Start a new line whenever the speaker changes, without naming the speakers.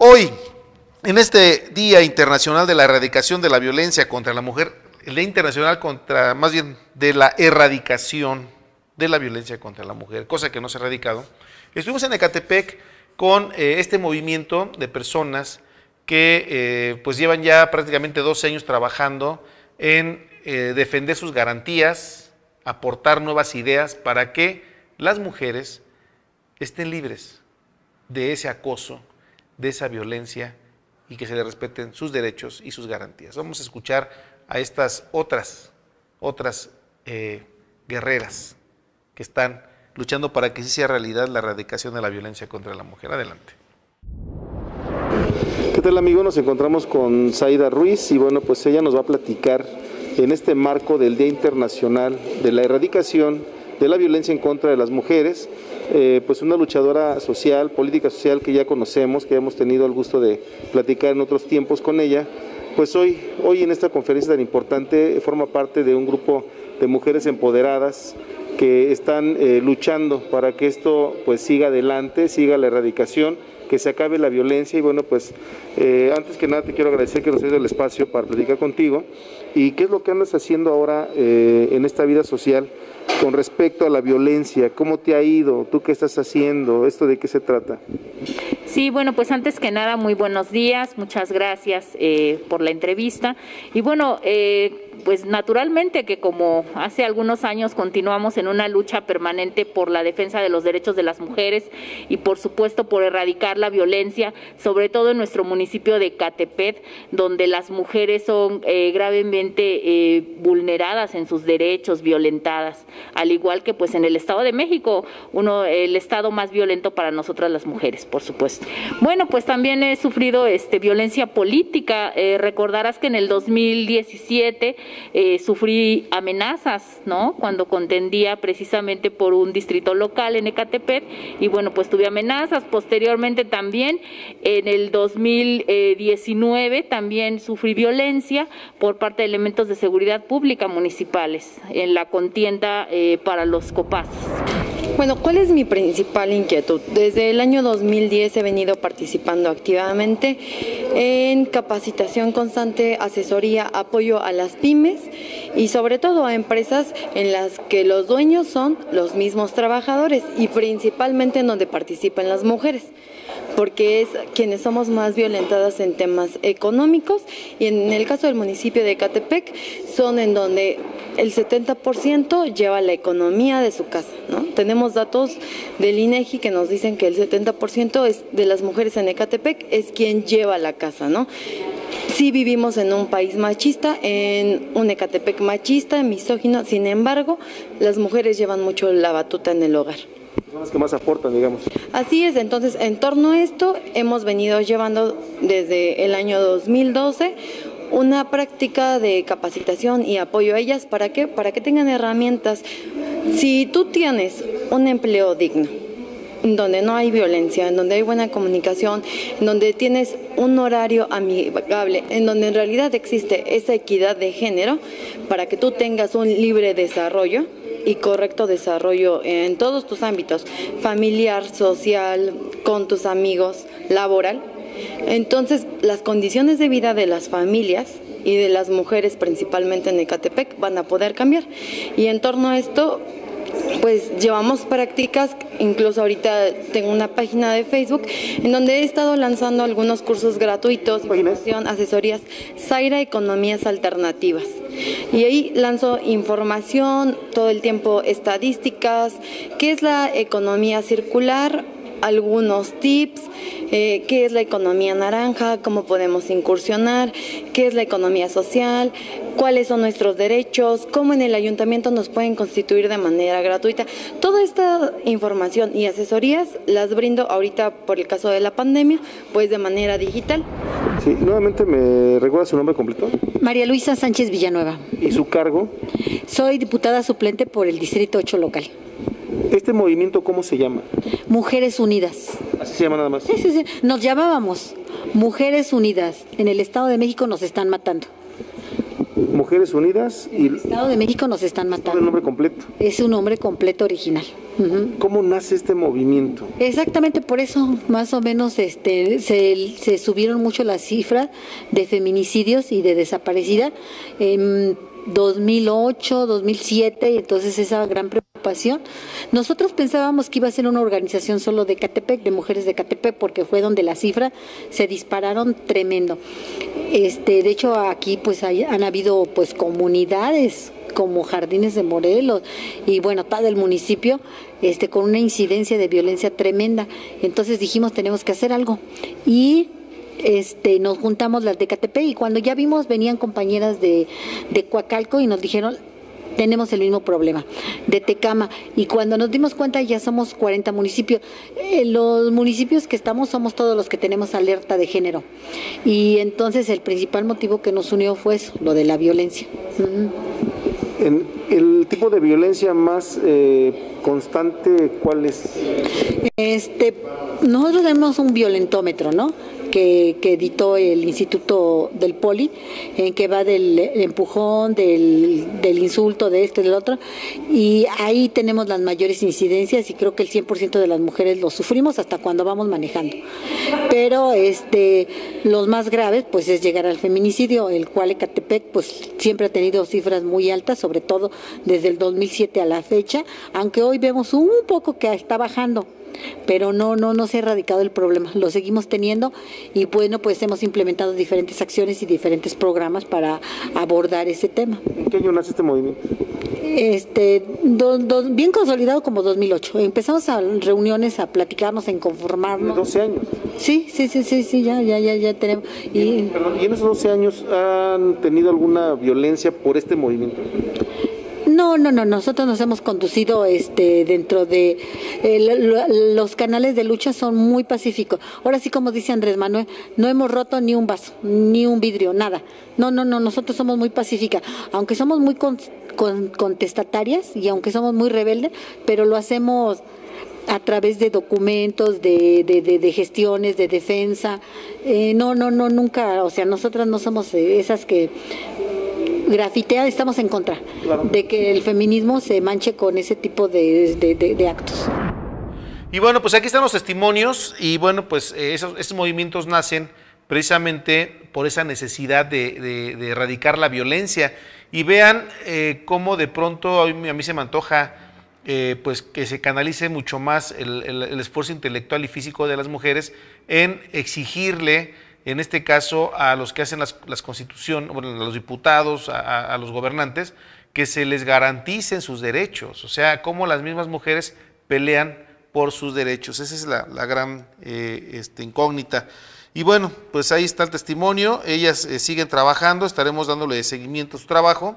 Hoy, en este Día Internacional de la Erradicación de la Violencia contra la Mujer, el Día Internacional contra, más bien, de la erradicación de la violencia contra la mujer, cosa que no se ha erradicado, estuvimos en Ecatepec con eh, este movimiento de personas que eh, pues llevan ya prácticamente dos años trabajando en eh, defender sus garantías, aportar nuevas ideas para que las mujeres estén libres de ese acoso, de esa violencia y que se les respeten sus derechos y sus garantías. Vamos a escuchar a estas otras, otras eh, guerreras que están luchando para que sí sea realidad la erradicación de la violencia contra la mujer. Adelante.
¿Qué tal amigo? Nos encontramos con Zaida Ruiz y bueno, pues ella nos va a platicar en este marco del Día Internacional de la Erradicación de la Violencia en contra de las Mujeres, eh, pues una luchadora social, política social que ya conocemos, que hemos tenido el gusto de platicar en otros tiempos con ella, pues hoy, hoy en esta conferencia tan importante forma parte de un grupo de mujeres empoderadas que están eh, luchando para que esto pues siga adelante, siga la erradicación, que se acabe la violencia y bueno pues eh, antes que nada te quiero agradecer que nos hayas el espacio para platicar contigo y qué es lo que andas haciendo ahora en esta vida social con respecto a la violencia, ¿cómo te ha ido? ¿Tú qué estás haciendo? ¿Esto de qué se trata?
Sí, bueno, pues antes que nada, muy buenos días, muchas gracias eh, por la entrevista. Y bueno, eh, pues naturalmente que como hace algunos años continuamos en una lucha permanente por la defensa de los derechos de las mujeres y por supuesto por erradicar la violencia, sobre todo en nuestro municipio de Catepet, donde las mujeres son eh, gravemente eh, vulneradas en sus derechos, violentadas, al igual que pues en el Estado de México, uno el estado más violento para nosotras las mujeres, por supuesto. Bueno, pues también he sufrido este violencia política, eh, recordarás que en el 2017 eh, sufrí amenazas, ¿no? Cuando contendía precisamente por un distrito local en Ecatepec y bueno, pues tuve amenazas. Posteriormente también en el 2019 también sufrí violencia por parte de elementos de seguridad pública municipales en la contienda eh, para los copaces.
Bueno, ¿cuál es mi principal inquietud? Desde el año 2010 he venido participando activamente en capacitación constante, asesoría, apoyo a las pymes y sobre todo a empresas en las que los dueños son los mismos trabajadores y principalmente en donde participan las mujeres porque es quienes somos más violentadas en temas económicos y en el caso del municipio de Catepec son en donde el 70% lleva la economía de su casa. ¿no? Tenemos datos del INEGI que nos dicen que el 70% es de las mujeres en Ecatepec es quien lleva la casa. ¿no? Sí vivimos en un país machista, en un Ecatepec machista, misógino, sin embargo, las mujeres llevan mucho la batuta en el hogar.
Son las que más aportan, digamos.
Así es, entonces en torno a esto hemos venido llevando desde el año 2012 una práctica de capacitación y apoyo a ellas, ¿para qué? Para que tengan herramientas. Si tú tienes un empleo digno, donde no hay violencia, en donde hay buena comunicación, en donde tienes un horario amigable, en donde en realidad existe esa equidad de género, para que tú tengas un libre desarrollo, y correcto desarrollo en todos tus ámbitos, familiar, social, con tus amigos, laboral. Entonces, las condiciones de vida de las familias y de las mujeres, principalmente en Ecatepec, van a poder cambiar. Y en torno a esto, pues llevamos prácticas, incluso ahorita tengo una página de Facebook en donde he estado lanzando algunos cursos gratuitos, asesorías, Zaira Economías Alternativas. Y ahí lanzo información, todo el tiempo estadísticas, qué es la economía circular, algunos tips, eh, qué es la economía naranja, cómo podemos incursionar, qué es la economía social, cuáles son nuestros derechos, cómo en el ayuntamiento nos pueden constituir de manera gratuita. Toda esta información y asesorías las brindo ahorita por el caso de la pandemia, pues de manera digital.
Sí, nuevamente me recuerda su nombre completo.
María Luisa Sánchez Villanueva.
¿Y su cargo?
Soy diputada suplente por el Distrito 8 local.
¿Este movimiento cómo se llama?
Mujeres Unidas.
¿Así se llama nada más?
Sí, sí, sí. Nos llamábamos Mujeres Unidas. En el Estado de México nos están matando.
Mujeres Unidas
y... En el Estado de México nos están matando.
¿Es el nombre completo?
Es un nombre completo original.
¿Cómo nace este movimiento?
Exactamente por eso, más o menos, este, se, se subieron mucho las cifras de feminicidios y de desaparecida en 2008, 2007, y entonces esa gran preocupación. Nosotros pensábamos que iba a ser una organización solo de Catepec, de mujeres de Catepec, porque fue donde las cifras se dispararon tremendo. Este, de hecho, aquí pues han habido pues comunidades como Jardines de Morelos y bueno, todo el municipio este, con una incidencia de violencia tremenda. Entonces dijimos, tenemos que hacer algo. Y este, nos juntamos las de KTP y cuando ya vimos venían compañeras de, de Coacalco y nos dijeron, tenemos el mismo problema de Tecama y cuando nos dimos cuenta ya somos 40 municipios. Eh, los municipios que estamos somos todos los que tenemos alerta de género y entonces el principal motivo que nos unió fue eso, lo de la violencia.
En el tipo de violencia más eh, constante, ¿cuál es?
Este, nosotros tenemos un violentómetro, ¿no? Que, editó el Instituto del Poli, en que va del empujón, del, insulto, de este, del otro, y ahí tenemos las mayores incidencias y creo que el 100% de las mujeres lo sufrimos hasta cuando vamos manejando. Pero este, los más graves pues es llegar al feminicidio, el cual Ecatepec pues siempre ha tenido cifras muy altas, sobre todo desde el 2007 a la fecha, aunque hoy vemos un poco que está bajando, pero no, no, no se ha erradicado el problema, lo seguimos teniendo y bueno, pues hemos implementado diferentes acciones y diferentes programas para abordar ese tema.
¿En qué año nace este movimiento?
Este, bien consolidado como 2008. Empezamos a reuniones, a platicarnos, en conformarnos.
¿De 12 años?
Sí, sí, sí, sí, sí, ya, ya, ya, ya tenemos.
Y, perdón, ¿y en esos 12 años han tenido alguna violencia por este movimiento?
No, no, no, nosotros nos hemos conducido este dentro de los canales de lucha son muy pacíficos. Ahora sí como dice Andrés Manuel, no hemos roto ni un vaso, ni un vidrio, nada. No, no, no, nosotros somos muy pacíficas, aunque somos muy contestatarias y aunque somos muy rebeldes, pero lo hacemos a través de documentos, de, de, gestiones, de defensa. Eh, no, no, no, nunca, o sea, nosotras no somos esas que grafitea, estamos en contra de que el feminismo se manche con ese tipo de, actos.
Y bueno, pues aquí están los testimonios y bueno, pues eh, esos, estos movimientos nacen precisamente por esa necesidad de, erradicar la violencia. Y vean eh, cómo de pronto a mí, se me antoja eh, pues que se canalice mucho más el, esfuerzo intelectual y físico de las mujeres en exigirle en este caso a los que hacen las, las constitución, a los diputados, a, los gobernantes, que se les garanticen sus derechos, o sea, cómo las mismas mujeres pelean por sus derechos. Esa es la, gran eh, este, incógnita. Y bueno, pues ahí está el testimonio, ellas eh, siguen trabajando, estaremos dándole seguimiento a su trabajo.